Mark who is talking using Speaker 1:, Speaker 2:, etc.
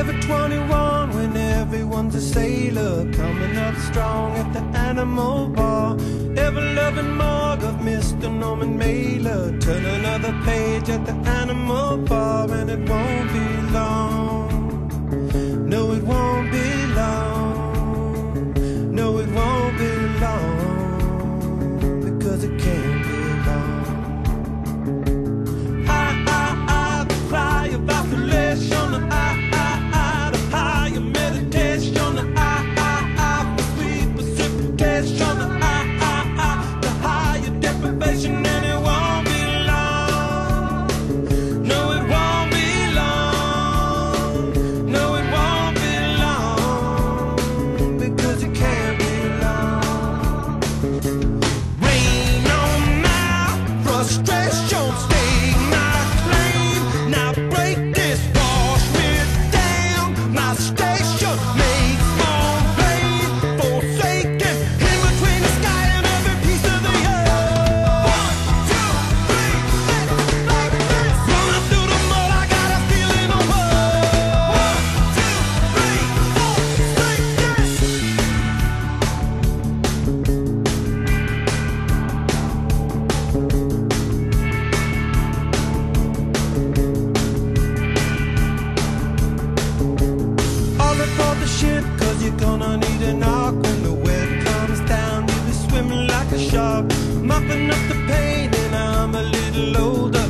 Speaker 1: Never 21 when everyone's a sailor Coming up strong at the animal bar Ever-loving mug of Mr. Norman Mailer Turn another page at the animal bar And it won't be long shop, mopping up the pain, and I'm a little older.